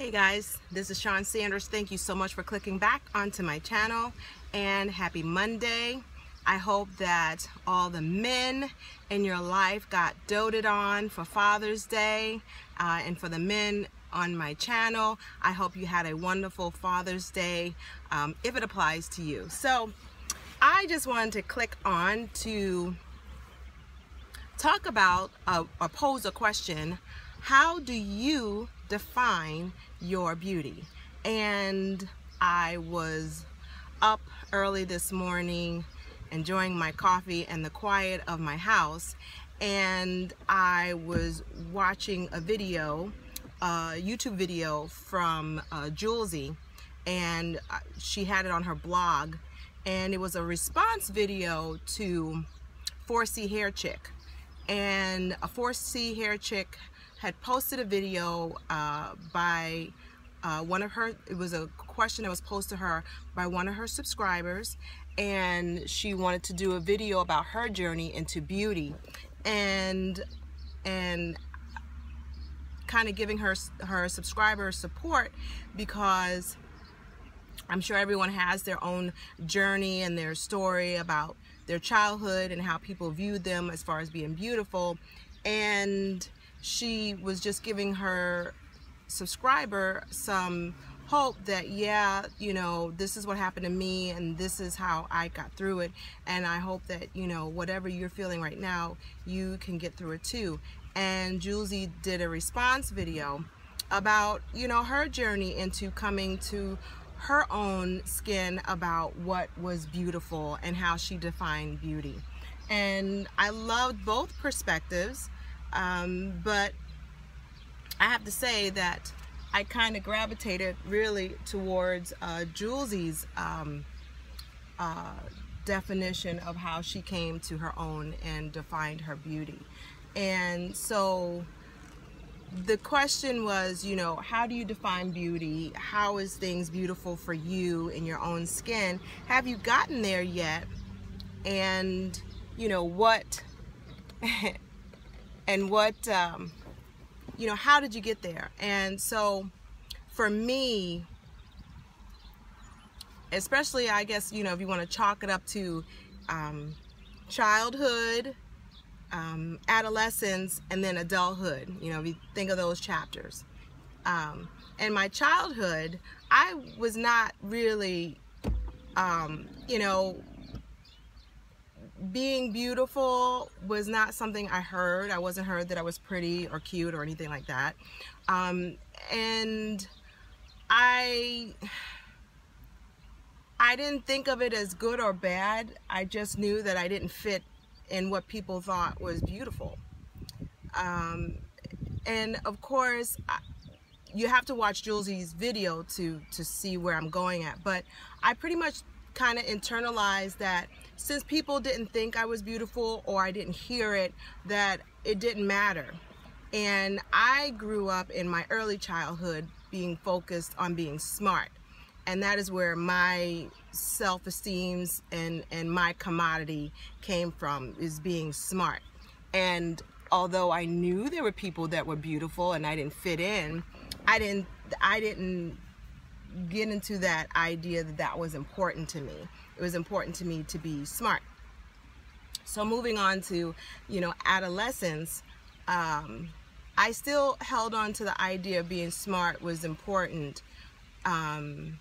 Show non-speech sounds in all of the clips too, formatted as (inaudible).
Hey guys, this is Shawn Sandridge. Thank you so much for clicking back onto my channel and happy Monday. I hope that all the men in your life got doted on for Father's Day uh, and for the men on my channel. I hope you had a wonderful Father's Day um, if it applies to you. So I just wanted to click on to talk about uh, or pose a question. How do you define your beauty. And I was up early this morning enjoying my coffee and the quiet of my house and I was watching a video, a YouTube video from uh, Julesy and uh, she had it on her blog and it was a response video to 4C Hair Chick and a 4C Hair Chick had posted a video uh, by uh, one of her, it was a question that was posed to her by one of her subscribers and she wanted to do a video about her journey into beauty. And and kind of giving her her subscriber support because I'm sure everyone has their own journey and their story about their childhood and how people viewed them as far as being beautiful. And she was just giving her subscriber some hope that yeah you know this is what happened to me and this is how I got through it. And I hope that you know whatever you're feeling right now you can get through it too. And Julesy did a response video about you know her journey into coming to her own skin about what was beautiful and how she defined beauty. And I loved both perspectives um, but I have to say that I kind of gravitated really towards uh, Julesy's um, uh, definition of how she came to her own and defined her beauty. And so the question was, you know, how do you define beauty? How is things beautiful for you in your own skin? Have you gotten there yet? And, you know, what (laughs) and what, um, you know, how did you get there? And so for me, especially, I guess, you know, if you want to chalk it up to um, childhood, um, adolescence, and then adulthood, you know, if you think of those chapters. Um, in my childhood, I was not really, um, you know, being beautiful was not something I heard. I wasn't heard that I was pretty or cute or anything like that. Um, and I, I didn't think of it as good or bad. I just knew that I didn't fit in what people thought was beautiful. Um, and of course, I, you have to watch Julesy's video to, to see where I'm going at. But I pretty much kind of internalized that since people didn't think I was beautiful or I didn't hear it, that it didn't matter. And I grew up in my early childhood being focused on being smart. And that is where my self-esteem and, and my commodity came from, is being smart. And although I knew there were people that were beautiful and I didn't fit in, I didn't, I didn't get into that idea that that was important to me. It was important to me to be smart. So moving on to, you know, adolescence, um, I still held on to the idea of being smart was important. Um,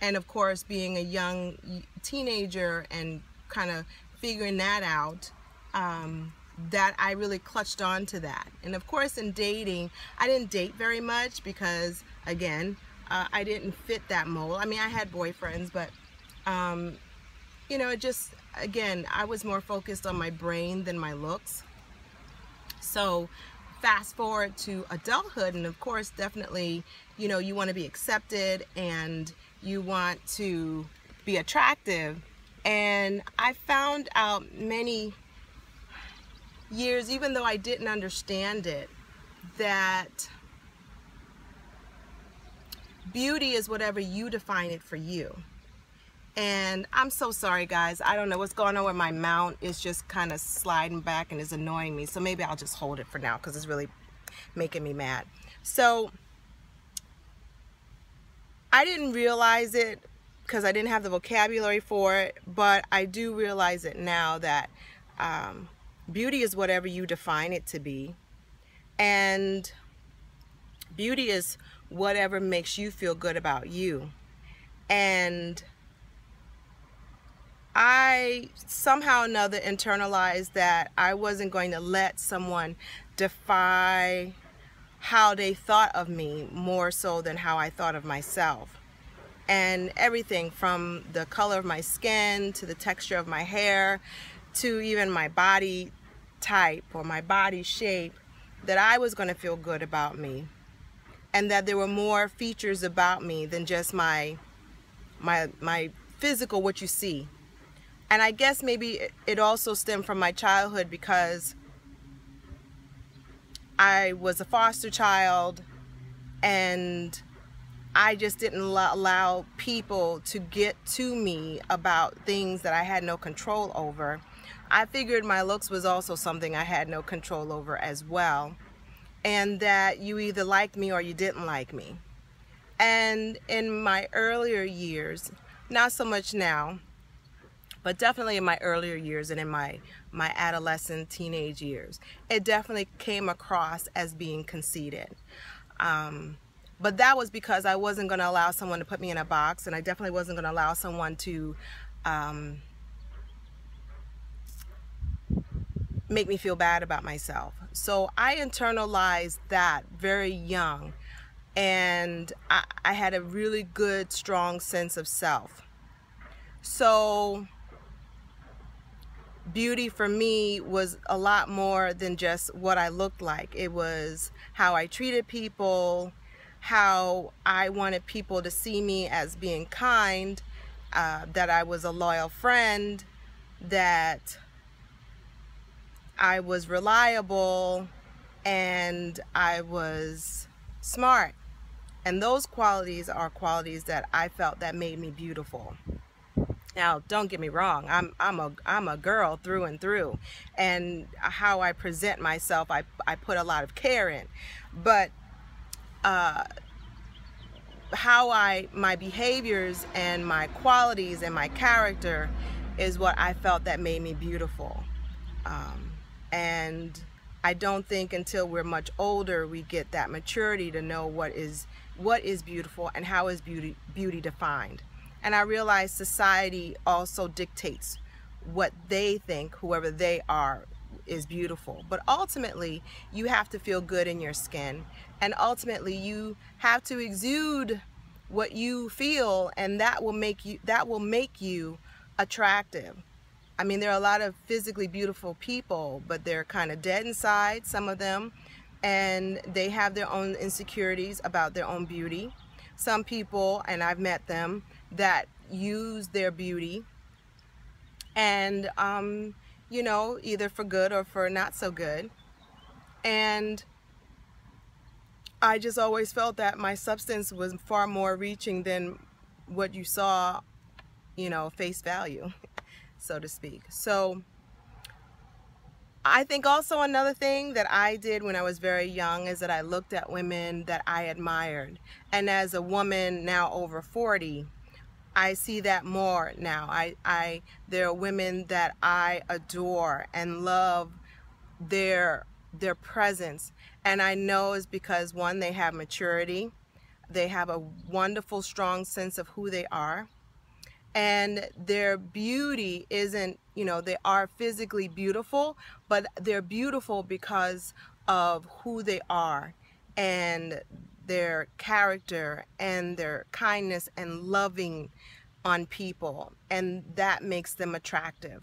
and of course, being a young teenager and kind of figuring that out, um, that I really clutched on to that. And of course, in dating, I didn't date very much because, again, uh, I didn't fit that mold. I mean, I had boyfriends, but, um, you know, it just, again, I was more focused on my brain than my looks. So fast forward to adulthood, and of course, definitely, you know, you want to be accepted and you want to be attractive. And I found out many years, even though I didn't understand it, that beauty is whatever you define it for you. And I'm so sorry, guys. I don't know what's going on with my mount. It's just kind of sliding back and is annoying me. So maybe I'll just hold it for now because it's really making me mad. So I didn't realize it because I didn't have the vocabulary for it, but I do realize it now that um, beauty is whatever you define it to be. And beauty is whatever makes you feel good about you. And I somehow or another internalized that I wasn't going to let someone defy how they thought of me more so than how I thought of myself. And everything from the color of my skin to the texture of my hair to even my body type or my body shape that I was going to feel good about me and that there were more features about me than just my my my physical what you see and I guess maybe it also stemmed from my childhood because I was a foster child and I just didn't allow people to get to me about things that I had no control over. I figured my looks was also something I had no control over as well and that you either liked me or you didn't like me. And in my earlier years, not so much now, but definitely in my earlier years and in my, my adolescent teenage years, it definitely came across as being conceited. Um, but that was because I wasn't going to allow someone to put me in a box and I definitely wasn't going to allow someone to um, make me feel bad about myself. So I internalized that very young and I, I, had a really good, strong sense of self. So beauty for me was a lot more than just what I looked like. It was how I treated people, how I wanted people to see me as being kind, uh, that I was a loyal friend, that I was reliable and I was smart. And those qualities are qualities that I felt that made me beautiful. Now, don't get me wrong, I'm, I'm, a, I'm a girl through and through. And how I present myself, I, I put a lot of care in. But uh, how I, my behaviors and my qualities and my character is what I felt that made me beautiful. Um, and I don't think until we're much older we get that maturity to know what is what is beautiful and how is beauty beauty defined. And I realize society also dictates what they think, whoever they are, is beautiful. But ultimately, you have to feel good in your skin. And ultimately, you have to exude what you feel and that will make you that will make you attractive. I mean, there are a lot of physically beautiful people, but they're kind of dead inside, some of them, and they have their own insecurities about their own beauty. Some people, and I've met them, that use their beauty and, um, you know, either for good or for not so good. And I just always felt that my substance was far more reaching than what you saw, you know, face value so to speak. So I think also another thing that I did when I was very young is that I looked at women that I admired. And as a woman now over 40, I see that more now. I, I, there are women that I adore and love their, their presence. And I know is because one, they have maturity. They have a wonderful, strong sense of who they are and their beauty isn't you know they are physically beautiful but they're beautiful because of who they are and their character and their kindness and loving on people and that makes them attractive.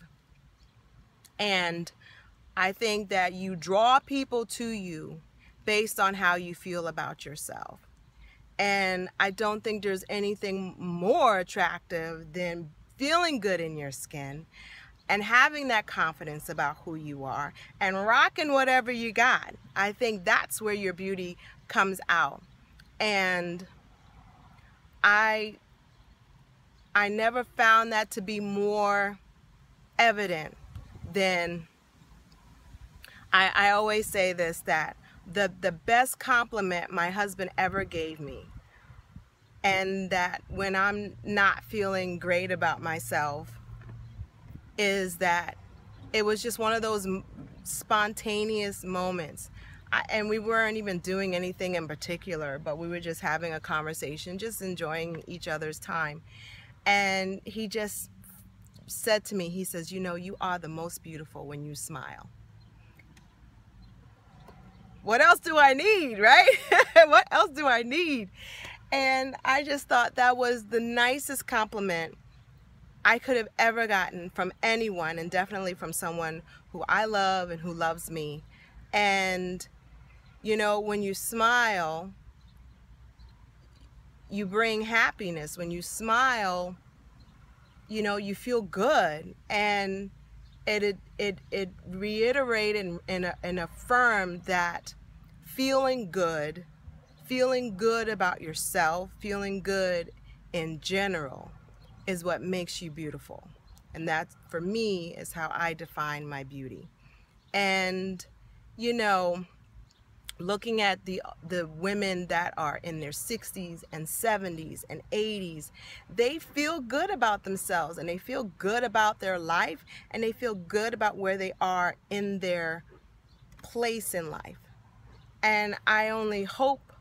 And I think that you draw people to you based on how you feel about yourself and I don't think there's anything more attractive than feeling good in your skin and having that confidence about who you are and rocking whatever you got. I think that's where your beauty comes out. And I I never found that to be more evident than I, I always say this that the, the best compliment my husband ever gave me. And that when I'm not feeling great about myself is that it was just one of those spontaneous moments. I, and we weren't even doing anything in particular but we were just having a conversation just enjoying each other's time. And he just said to me he says you know you are the most beautiful when you smile what else do I need right (laughs) what else do I need and I just thought that was the nicest compliment I could have ever gotten from anyone and definitely from someone who I love and who loves me. And, you know, when you smile, you bring happiness. When you smile, you know, you feel good. And it, it, it reiterated and, and, and that feeling good feeling good about yourself, feeling good in general is what makes you beautiful. And that, for me, is how I define my beauty. And, you know, looking at the the women that are in their 60s and 70s and 80s they feel good about themselves and they feel good about their life and they feel good about where they are in their place in life. And I only hope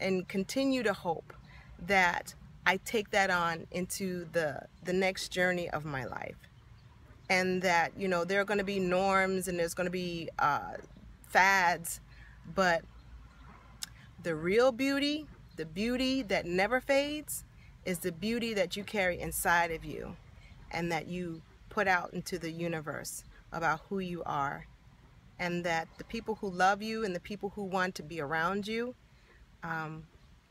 and continue to hope that I take that on into the the next journey of my life. And that you know there are going to be norms and there's going to be uh, fads but the real beauty the beauty that never fades is the beauty that you carry inside of you and that you put out into the universe about who you are and that the people who love you and the people who want to be around you um,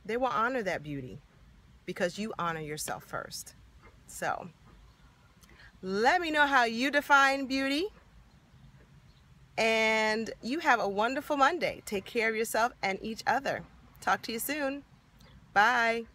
they will honor that beauty because you honor yourself first. So let me know how you define beauty. And you have a wonderful Monday. Take care of yourself and each other. Talk to you soon. Bye.